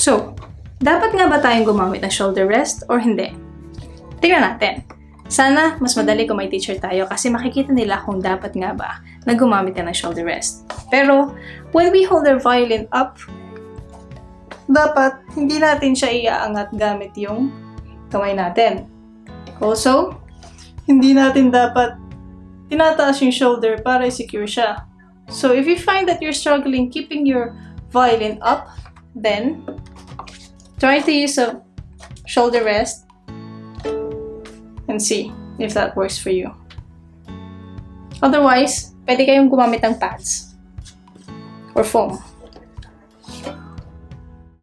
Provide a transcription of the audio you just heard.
So, dapat nga ba tayong gumamit ng shoulder rest or hindi? Tingnan natin. Sana mas madali kung may teacher tayo kasi makikita nila kung dapat nga ba na gumamit ka ng shoulder rest. Pero, when we hold our violin up, dapat hindi natin siya iaangat gamit yung kamay natin. Also, hindi natin dapat tinataas yung shoulder para secure siya. So, if you find that you're struggling keeping your violin up, then try to use a shoulder rest and see if that works for you. Otherwise, pwede kayong gumamit ng pads or foam.